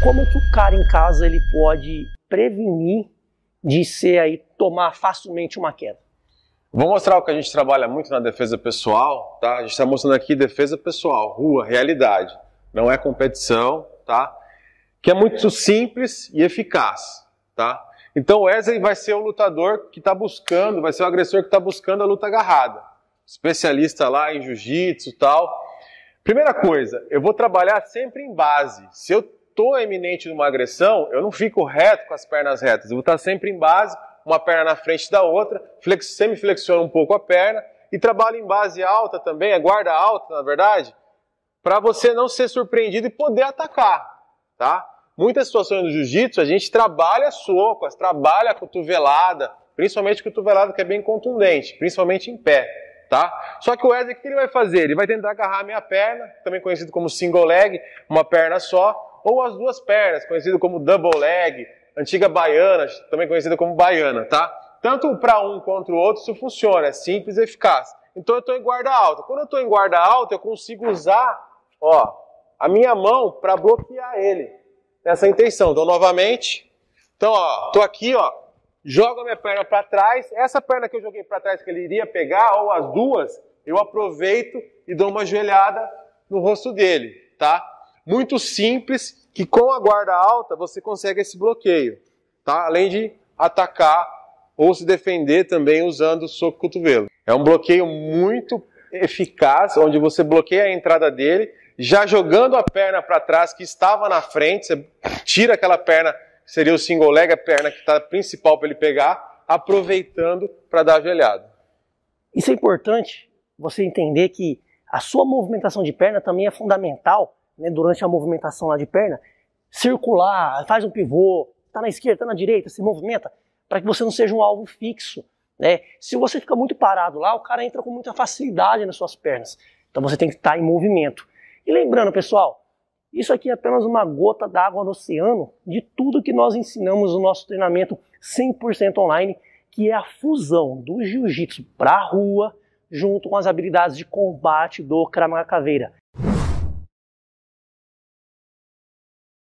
Como que o cara em casa ele pode prevenir de ser aí tomar facilmente uma queda? Vou mostrar o que a gente trabalha muito na defesa pessoal, tá? A gente está mostrando aqui defesa pessoal, rua, realidade. Não é competição, tá? Que é muito simples e eficaz, tá? Então o Wesley vai ser o lutador que está buscando, vai ser o agressor que está buscando a luta agarrada. Especialista lá em jiu-jitsu e tal. Primeira coisa, eu vou trabalhar sempre em base. Se eu estou eminente numa agressão, eu não fico reto com as pernas retas. Eu vou estar sempre em base, uma perna na frente da outra, flex, semiflexiono um pouco a perna e trabalho em base alta também, é guarda alta, na verdade, para você não ser surpreendido e poder atacar, tá? Muitas situações no jiu-jitsu a gente trabalha socas, trabalha cotovelada, principalmente cotovelada que é bem contundente, principalmente em pé, tá? Só que o Wesley, o que ele vai fazer? Ele vai tentar agarrar a minha perna, também conhecido como single leg, uma perna só, ou as duas pernas, conhecido como double leg, antiga baiana, também conhecida como baiana, tá? Tanto para um quanto o outro, isso funciona, é simples e eficaz. Então eu estou em guarda alta. Quando eu estou em guarda alta, eu consigo usar, ó, a minha mão para bloquear ele. Nessa intenção. Então, novamente, então, ó, tô aqui, ó, jogo a minha perna para trás. Essa perna que eu joguei para trás que ele iria pegar, ou as duas, eu aproveito e dou uma joelhada no rosto dele, tá? Muito simples que com a guarda alta você consegue esse bloqueio, tá? Além de atacar ou se defender também usando o soco cotovelo. É um bloqueio muito eficaz, onde você bloqueia a entrada dele, já jogando a perna para trás que estava na frente, você tira aquela perna, seria o single leg, a perna que está principal para ele pegar, aproveitando para dar a gelhada. Isso é importante, você entender que a sua movimentação de perna também é fundamental né, durante a movimentação lá de perna, circular, faz um pivô, está na esquerda, está na direita, se movimenta, para que você não seja um alvo fixo. Né? Se você fica muito parado lá, o cara entra com muita facilidade nas suas pernas. Então você tem que estar em movimento. E lembrando, pessoal, isso aqui é apenas uma gota d'água no oceano de tudo que nós ensinamos no nosso treinamento 100% online, que é a fusão do jiu-jitsu para a rua junto com as habilidades de combate do Krav Caveira.